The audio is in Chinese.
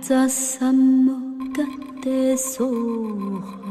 在什么嘎的说哈